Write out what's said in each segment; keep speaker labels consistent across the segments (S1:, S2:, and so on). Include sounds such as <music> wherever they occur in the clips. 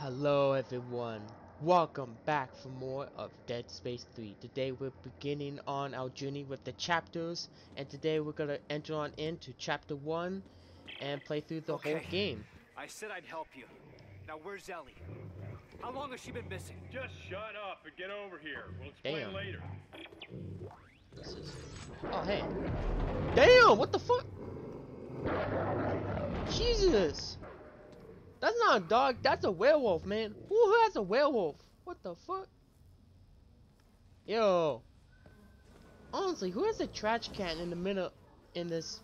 S1: Hello everyone, welcome back for more of Dead Space 3. Today we're beginning on our journey with the chapters, and today we're gonna enter on into chapter 1 and play through the
S2: Okay.
S1: whole game.
S2: I said I'd help you. Now where's Ellie? How long has she been missing?
S3: Just shut up and get over here. We'll explain
S1: Damn.
S3: later.
S1: This is... Oh hey. Damn, what the fuck? Jesus! That's not a dog, that's a werewolf, man. Who has a werewolf? What the fuck? Yo. Honestly, who has a trash can in the middle in this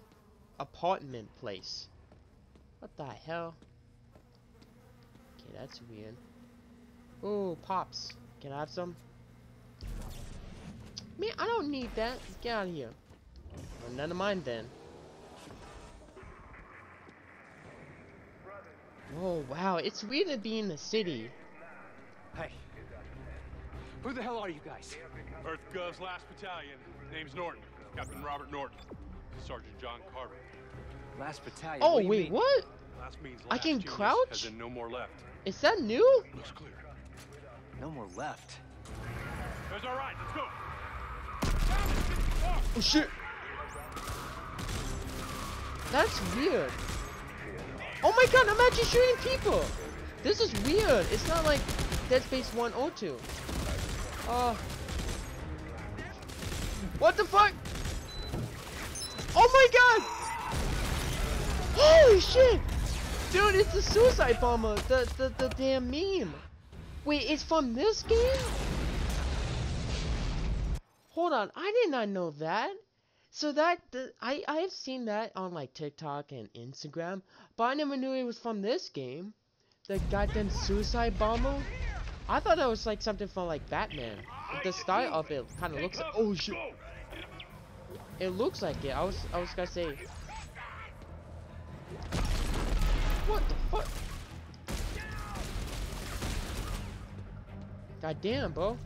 S1: apartment place? What the hell? Okay, that's weird. Ooh, pops. Can I have some? Man, I don't need that. Get out of here. Well, none of mine then. Oh wow, it's weird to be in the city.
S2: Hey. Who the hell are you guys?
S3: Earth Gov's last battalion. Name's Norton. Captain Robert Norton. Sergeant John Carver.
S2: Last battalion.
S1: Oh
S2: what
S1: wait,
S2: mean?
S1: what?
S3: Last means
S1: I can
S3: Genius,
S1: crouch?
S3: As no more left.
S1: Is that new?
S3: Looks clear.
S2: No more left.
S3: That's all right. Let's go.
S1: Oh shit! That's weird. Oh my god, I'm actually shooting people! This is weird. It's not like Dead Space 1 or 2. Uh. What the fuck? Oh my god! Holy shit! Dude, it's the suicide bomber, the, the, the damn meme. Wait, it's from this game? Hold on, I did not know that. So that I I have seen that on like TikTok and Instagram, but I never knew it was from this game. The goddamn suicide bomber. I thought that was like something from like Batman. The style of it kind of looks. Like, oh shit! It looks like it. I was I was gonna say. What the fuck? God damn, bro.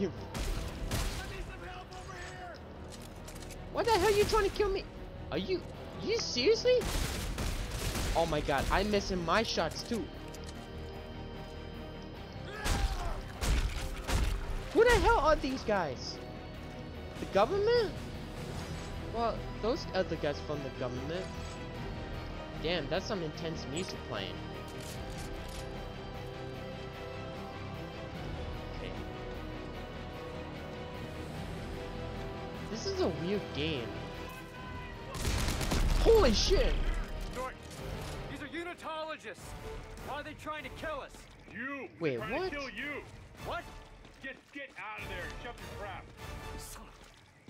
S1: You. What the hell are you trying to kill me? Are you, you seriously? Oh my god, I'm missing my shots too. Who the hell are these guys? The government? Well, those other guys from the government. Damn, that's some intense music playing. This is a weird game. Holy shit!
S2: Norton, these are unitologists. Why are they trying to kill us?
S3: You.
S1: Wait,
S3: trying
S1: what?
S3: to kill you.
S2: What?
S3: Get get out of there and shut your crap.
S2: Son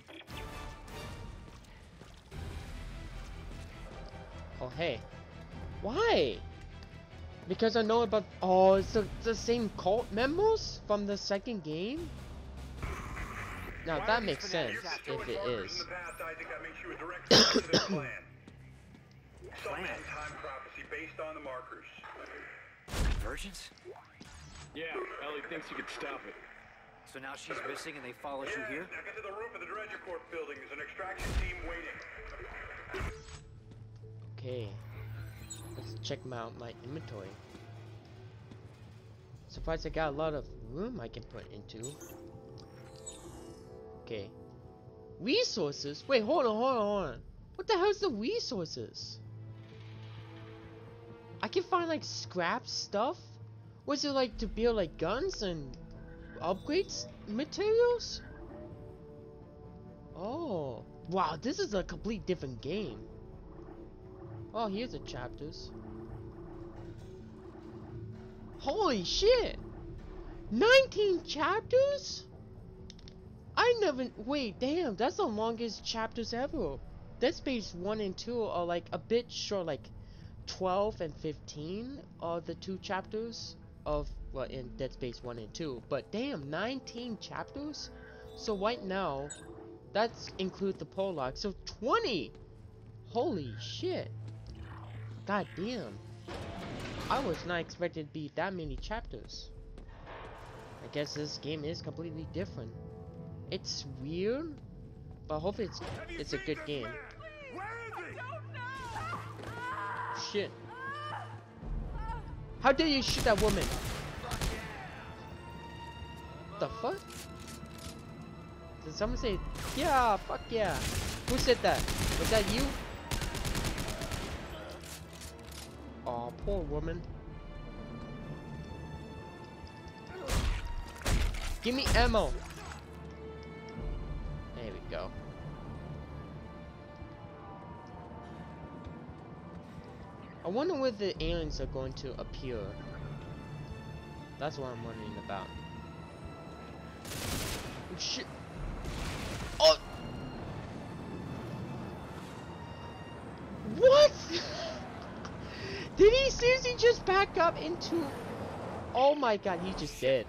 S2: of
S1: Oh hey. Why? Because I know about oh it's the, the same cult members from the second game? Now
S2: Why
S1: that makes sense if it
S4: Markers
S1: is.
S4: In the past, Isaac, that makes you a direct <coughs> threat to their plan.
S2: Plan?
S4: end-time prophecy based on the markers.
S2: Convergence?
S3: Yeah, Ellie thinks you could stop it.
S2: So now she's missing and they followed you here?
S4: now get to the roof of the Dredger Corp building. There's an extraction team waiting.
S1: Okay. Let's check out my inventory. Surprised I got a lot of room I can put into. Okay. Resources? Wait, hold on, hold on, hold on. What the hell's the resources? I can find like scrap stuff? Was it like to build like guns and upgrades materials? Oh. Wow, this is a complete different game. Oh, here's the chapters. Holy shit! 19 chapters? I never- wait, damn, that's the longest chapters ever. Dead Space 1 and 2 are like a bit short, like 12 and 15 are the two chapters of, well, in Dead Space 1 and 2. But damn, 19 chapters? So right now, that's include the prologue, so 20! Holy shit. God damn. I was not expecting to be that many chapters. I guess this game is completely different. It's weird But hopefully it's it's a good game.
S4: Where is he?
S1: Shit. How dare you shoot that woman? The fuck? Did someone say, yeah, fuck yeah? Who said that? Was that you? Oh, poor woman. Give me ammo. Wonder where the aliens are going to appear. That's what I'm wondering about. Oh, shit. Oh! What? <laughs> Did he seriously just back up into... Oh my god, he just did.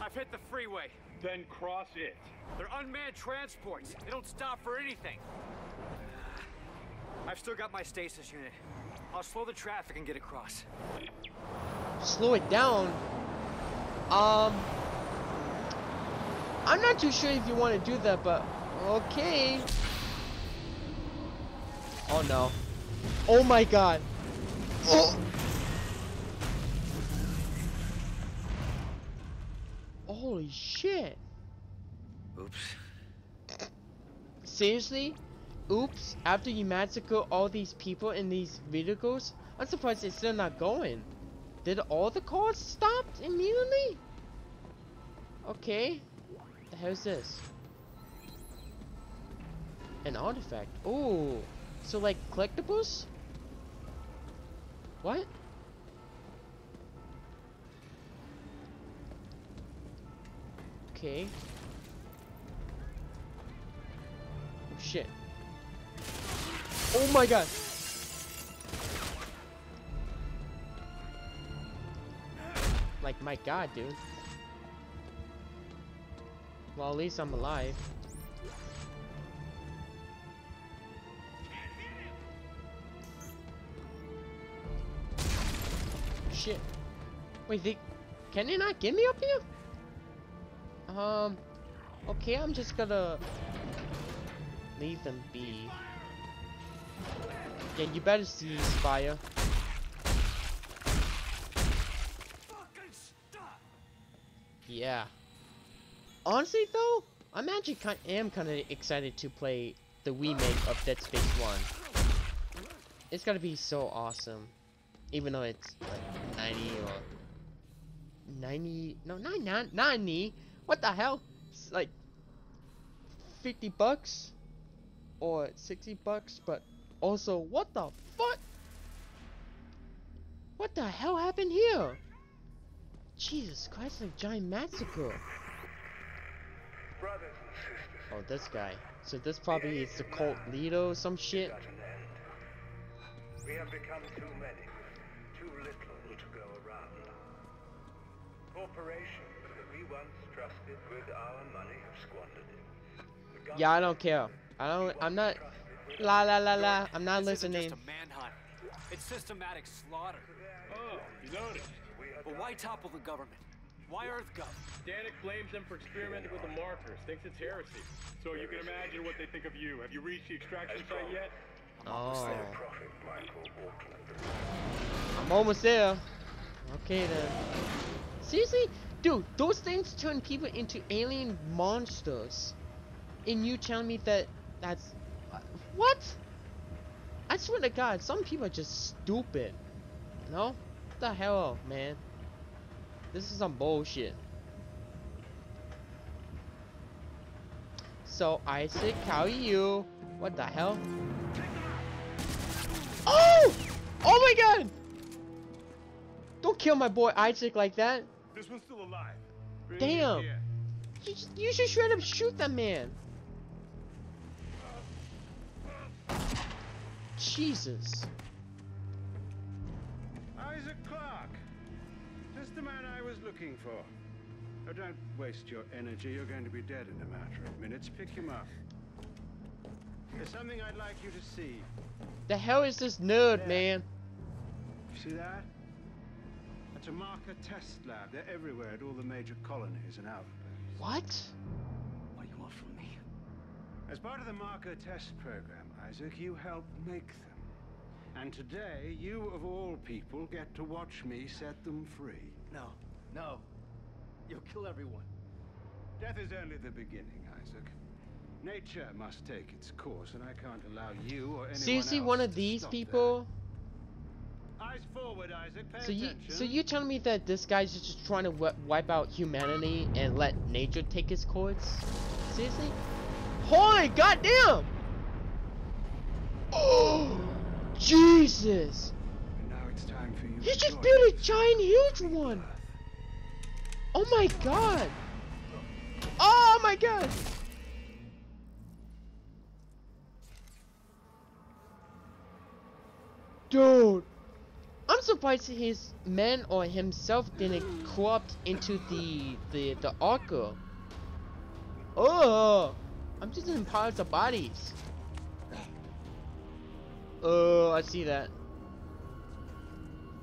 S2: I've hit the freeway.
S3: Then cross it.
S2: They're unmanned transports. They don't stop for anything. Uh, I've still got my stasis unit. I'll slow the traffic and get across.
S1: slow it down. Um, I'm not too sure if you want to do that, but okay. Oh no. Oh my god. Oh. Holy shit.
S2: Oops.
S1: Seriously? Oops, after you massacre all these people in these vehicles? I'm surprised it's still not going. Did all the cars stop immediately? Okay. The hell's this? An artifact. Oh, so like collectibles? What? Okay. Oh shit. Oh my god. Like my god, dude. Well, at least I'm alive. Shit. Wait, they can they not get me up here? Um. Okay, I'm just gonna leave them be. Yeah, you better cease fire. Yeah. Honestly, though, I'm actually kind am kind of excited to play the remake of Dead Space One. It's gonna be so awesome, even though it's like 90 or 90. No, not not 90. What the hell? It's like 50 bucks or 60 bucks, but also, what the fuck? What the hell happened here? Jesus Christ, like giant massacre.
S4: Brothers and sisters,
S1: Oh, this guy. So this probably is the cult leader or some shit.
S4: got an end. We have become too many, too little to go around. Corporations that we once trusted with our money have squandered it.
S1: Yeah, I don't care. I don't. I'm not.
S4: Trusted with
S1: La la la la. I'm not
S2: this isn't
S1: listening.
S2: just a manhunt. It's systematic slaughter.
S3: Oh, you noticed.
S4: we have
S2: But why topple the government? Why EarthGov?
S3: Danik blames them for experimenting with the markers, thinks it's heresy. So you can imagine what they think of you. Have you reached the extraction site yet?
S1: Oh,
S4: Prophet Michael Auckland.
S1: I'm almost there. Okay then. Seriously, dude, those things turn people into alien monsters. And you tell me that that's what? I swear to God, some people are just stupid. You know? What the hell, man? This is some bullshit. So Isaac, how are you? What the hell? Oh! Oh my god! Don't kill my boy Isaac like that.
S4: This one's still alive.
S1: Damn. You, you should straight up shoot that man. Jesus.
S5: Isaac Clarke. Just the man I was looking for. Oh, don't waste your energy. You're going to be dead in a matter of minutes. Pick him up. There's something I'd like you to see.
S1: The hell is this nerd, man?
S5: You see that? That's a marker test lab. They're everywhere at all the major colonies and outposts.
S1: What?
S2: What do you want from me?
S5: As part of the marker test program, Isaac, you helped make them. And today, you of all people get to watch me set them free.
S2: No, no. You'll kill everyone.
S5: Death is only the beginning, Isaac. Nature must take its course, and I can't allow you or anyone
S1: Seriously,
S5: else
S1: one of
S5: to
S1: these
S5: stop
S1: people?
S5: that. Eyes forward, Isaac. Pay
S1: So you,
S5: attention.
S1: so you telling me that this guy's just trying to wipe out humanity and let nature take its course? Seriously? Holy goddamn! Oh, <gasps> Jesus!
S5: And now it's time for you
S1: He just
S5: join
S1: built a giant, huge one. Oh my god! Oh my god! Dude, I'm surprised his men or himself didn't corrupt into the the the Arca. Oh, I'm just in piles of bodies. Oh, I see that.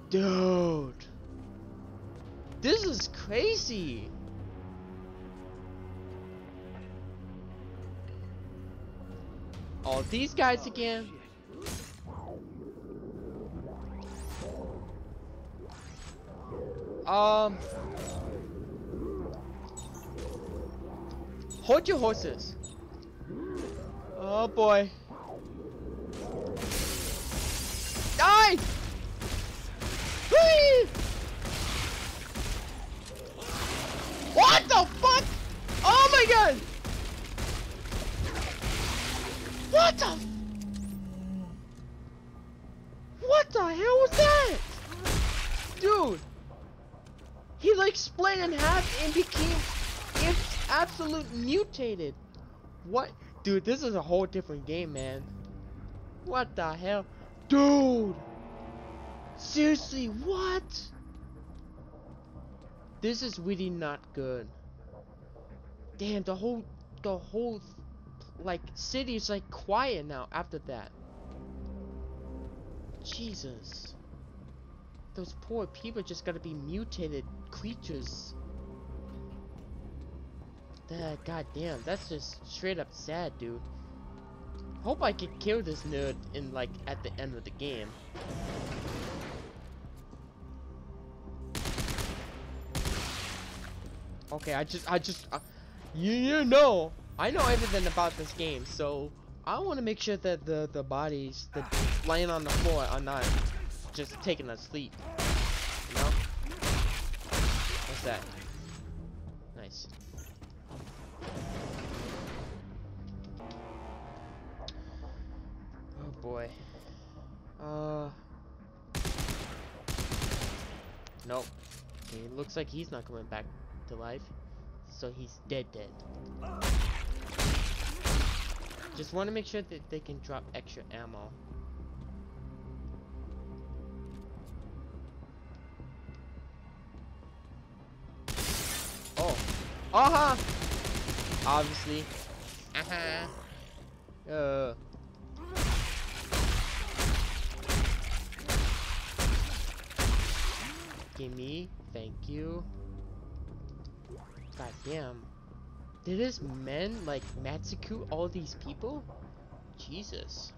S1: Dude. This is crazy. All these guys again. Um. Hold your horses. Oh boy. Die! Whee! What the fuck? Oh my god! What the? What the hell was that? Dude! He like split in half and became it's absolute mutated. What? Dude, this is a whole different game, man. What the hell? Dude! Seriously, what? This is really not good. Damn, the whole, the whole, like, city is like quiet now after that. Jesus. Those poor people just gotta be mutated creatures. That goddamn, that's just straight up sad, dude. Hope I can kill this nerd in like at the end of the game. Okay, I just, I just, uh, you, you know, I know everything about this game, so I want to make sure that the the bodies that laying on the floor are not just taking a sleep. You know? What's that? Nice. Boy. Uh. Nope. It looks like he's not coming back to life. So he's dead dead. Just want to make sure that they can drop extra ammo. Oh. Uh-huh! Obviously. Uh-huh. Uh. Gimme. Thank you. God damn. Did this men like massacre all these people? Jesus.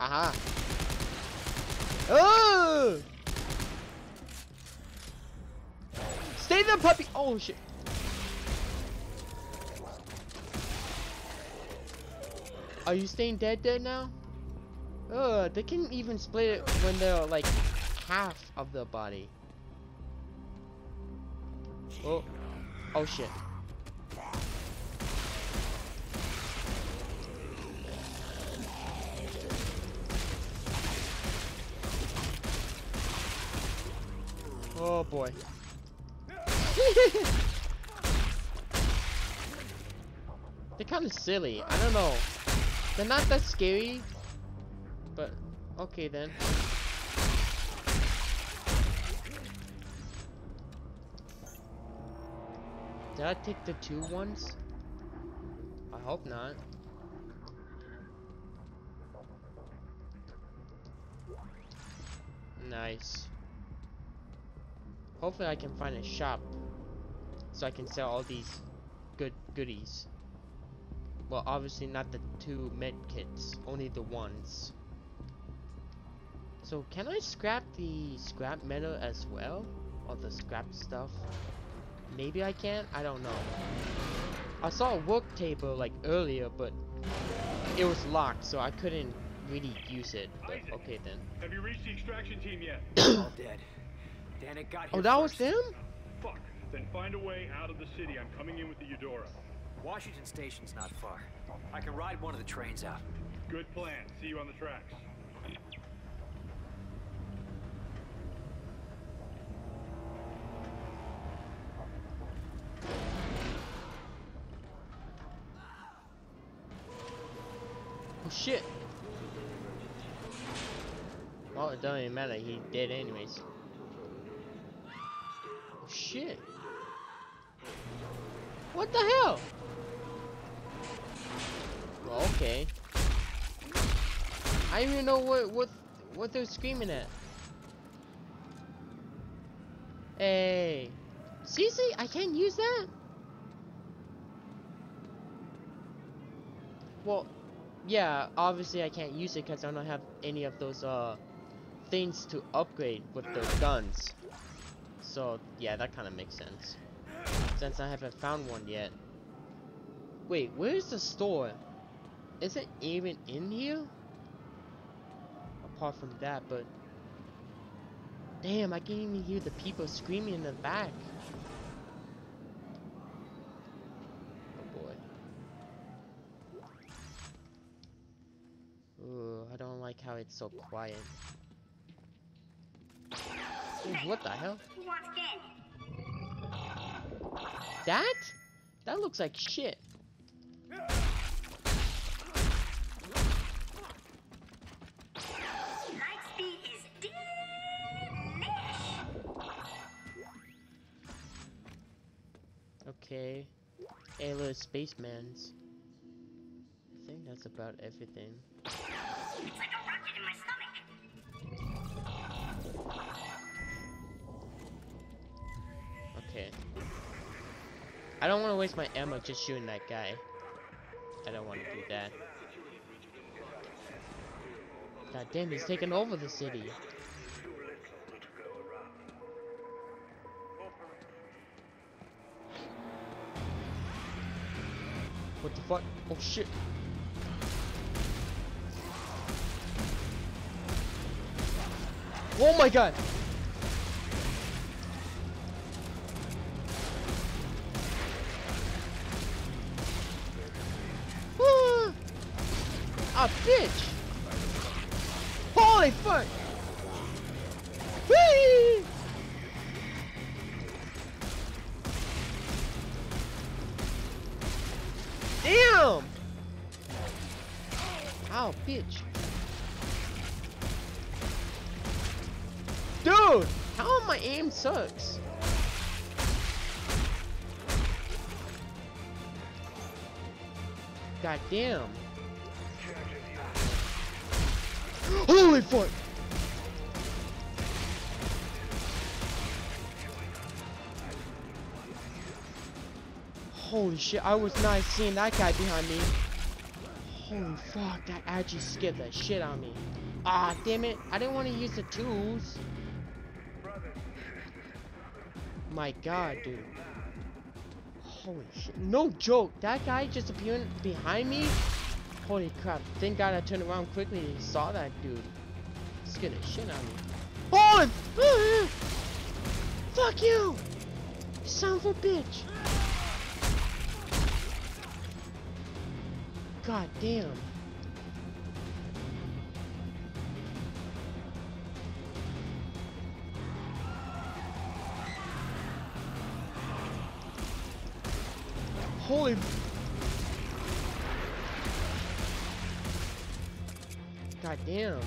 S1: Aha. Oh! Stay the puppy. Oh shit. Are you staying dead dead now? Uh, they can even split it when they're like half of the body. Oh, oh shit. Oh boy. <laughs> They're kind of silly. I don't know. They're not that scary. But, okay then. Did I take the two ones? I hope not. Nice. Hopefully I can find a shop so I can sell all these good goodies. Well, obviously not the two med kits, only the ones. So can I scrap the scrap metal as well? All the scrap stuff? Maybe I can? I don't know. I saw a work table like earlier, but it was locked, so I couldn't really use it. But
S3: Isaac.
S1: okay then.
S3: Have you reached the extraction team yet? <coughs>
S2: All dead. Danik got oh, here
S1: Oh, that was them?
S3: Fuck. Then find a way out of the city. I'm coming in with the Eudora.
S2: Washington Station's not far. I can ride one of the trains out.
S3: Good plan. See you on the tracks.
S1: Oh shit. Well, it doesn't even matter. He dead anyways. Oh shit. What the hell? Well, okay. I don't even know what what what they're screaming at. Hey, CC, I can't use that. Well, yeah, obviously I can't use it because I don't have any of those uh things to upgrade with the guns. So yeah, that kind of makes sense. Since I haven't found one yet. Wait, where's the store? Is it even in here? Apart from that, but damn, I can't even hear the people screaming in the back. Oh boy. Ooh, I don't like how it's so quiet. Ooh, what the hell?
S6: Who wants dead?
S1: That? That looks like shit.
S6: Lightspeed is diminished.
S1: Okay. Ayla Spacemans. I think that's about everything.
S6: It's like a rocket in my
S1: I don't want to waste my ammo just shooting that guy. I don't want to do that. God damn, he's taking over the city. What the fuck? Oh shit. Oh my god! Damn. Holy fuck! Holy shit, I was not seeing that guy behind me. Holy fuck, that actually scared the shit out of me. Ah, damn it, I didn't want to use the tools. My god, dude. Holy shit, no joke, that guy just appearing behind me? Holy crap, thank god I turned around quickly and saw that dude. Scared the shit out of me. Ah, <gasps> Fuck you! Son of a bitch! God damn. Holy. God damn.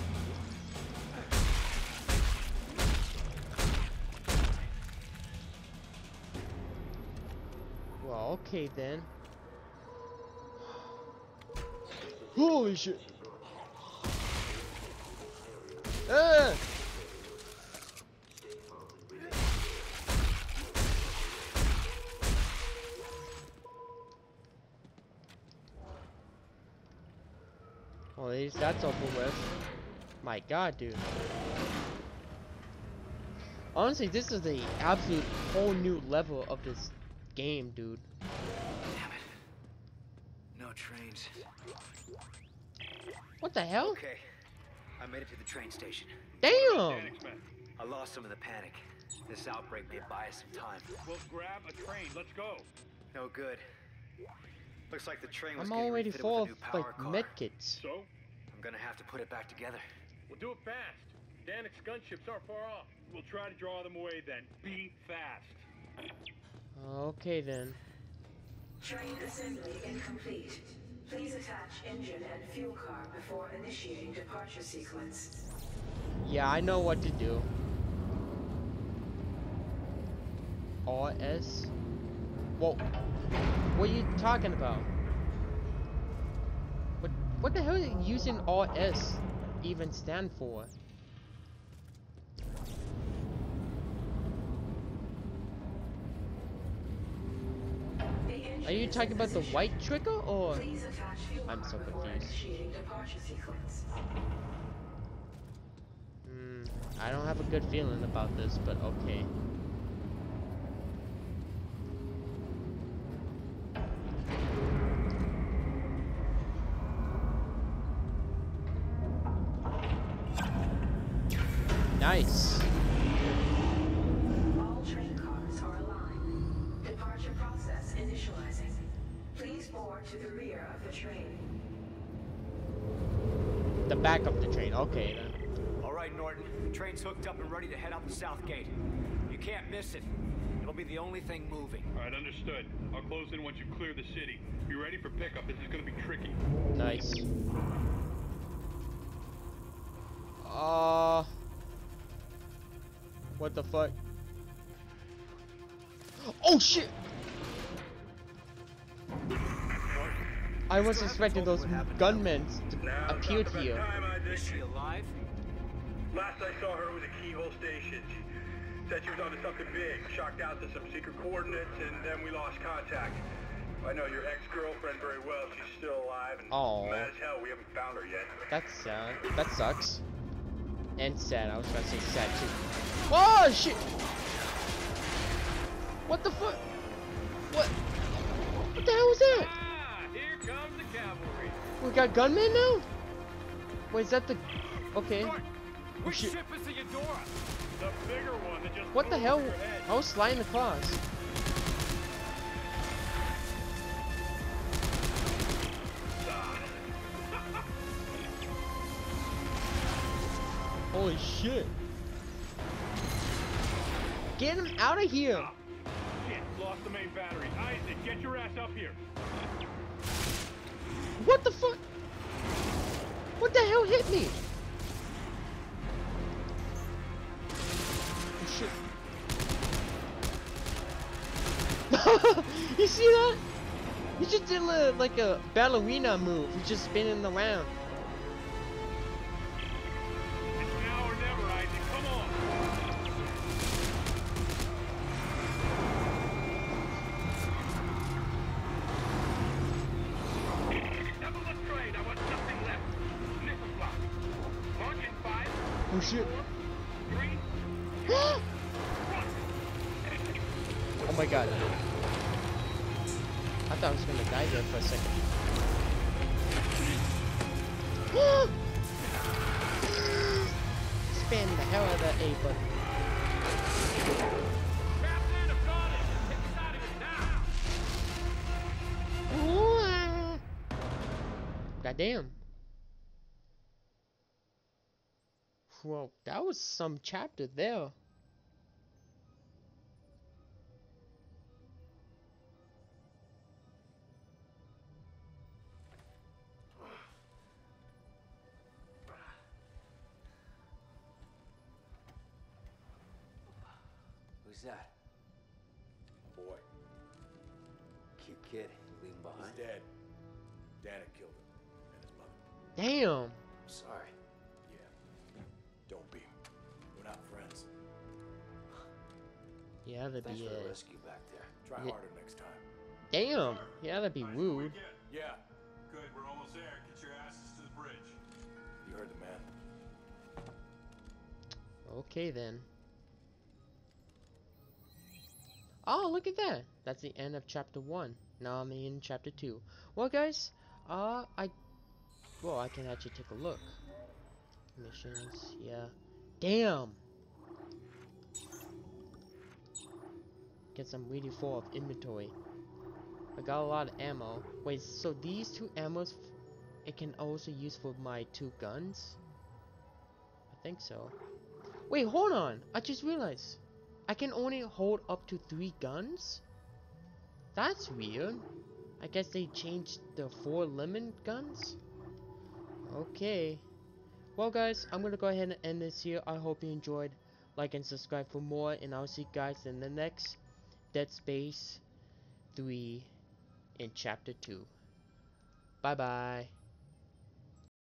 S1: Well, okay then. Holy shit. That's over with. My god, dude. Honestly, this is the absolute whole new level of this game, dude.
S7: Damn it. No trains.
S1: What the hell?
S7: Okay. I made it to the train station.
S1: Damn!
S7: I lost some of the panic. This outbreak may buy us some time.
S3: We'll grab a train. Let's go.
S7: No good. Looks like the train was
S1: I'm
S7: getting
S1: already
S7: refitted
S1: full
S7: with
S1: of
S7: a new power
S1: like
S7: car.
S1: medkits.
S3: So,
S7: I'm gonna have to put it back together.
S3: we'll do it fast. Danik's gunships aren't far off. We'll try to draw them away then. Be fast.
S1: Okay then.
S8: Train assembly incomplete. Please attach engine and fuel car before initiating departure sequence.
S1: Yeah, I know what to do. RS? Whoa. What are you talking about? What the hell is using RS even stand for? Are you talking about the white trigger or
S8: Please attach fuel
S1: I'm so confused. Hmm, I don't have a good feeling about this, but okay.
S7: South gate. You can't miss it. It'll be the only thing moving.
S3: All right, understood. I'll close in once you clear the city. Be ready for pickup. This is gonna be tricky.
S1: Nice. Uh. What the fuck? Oh shit! I was expecting those gunmen to
S3: Now,
S1: appear
S3: talk about
S1: here.
S3: time,
S7: Is she alive?
S3: Last I saw her was at Keyhole Station. She said she was onto something big, shocked out to some secret coordinates, and then we lost contact. I know your ex-girlfriend very well. She's still alive, and
S1: Aw.
S3: mad as hell we haven't found her yet.
S1: That's sad. That sucks. And sad. I was about to say sad too. Oh shit! What the fuck? What? What the hell was that?
S2: Ah, here comes the cavalry.
S1: We got gunmen now? Wait, is that the? Okay.
S2: Norton, which
S1: shit.
S2: ship is the Eudora?
S3: The bigger one that just
S1: What the hell?
S3: over your.
S1: I was sliding across. Holy shit. Get him out of here.
S3: Ah, shit, lost the main battery. Isaac, get your ass up here.
S1: What the fuck? What the hell hit me? <laughs> you see that? He just did a, like a ballerina move. He's just spinning around.
S3: It's now or never, Isaac. Come on. Double the
S1: Oh shit. My god. I thought I was gonna die there for a second. <gasps> Spin the hell out of that A button.
S2: Captain, I've got it. Hit the side of it now.
S1: Goddamn. Whoa, that was some chapter there.
S7: Who's that?
S9: A Boy.
S7: Cute kid. You Leave him behind.
S9: He's dead. Danik killed him and his mother.
S1: Damn.
S7: I'm sorry.
S9: Yeah. Don't be. We're not friends.
S1: Yeah, that'd
S7: Thanks
S1: be
S7: for the rescue back there.
S9: Try
S1: yeah.
S9: harder next time.
S1: Damn. Yeah, that'd be nice wooed.
S9: Yeah.
S10: Good. We're almost there. Get your asses to the bridge. You heard the man.
S1: Okay then. Oh, look at that. That's the end of chapter 1. Now I'm in chapter 2. Well, guys, uh, I... Well, I can actually take a look. Missions, yeah. Damn! Get some really full of inventory. I got a lot of ammo. Wait, so these two ammos, it can also use for my two guns? I think so. Wait, hold on! I just realized. I can only hold up to three guns? That's weird. I guess they changed the four lemon guns? Okay. Well guys, I'm gonna go ahead and end this here. I hope you enjoyed. Like and subscribe for more and I'll see you guys in the next Dead Space 3 in chapter 2. Bye bye.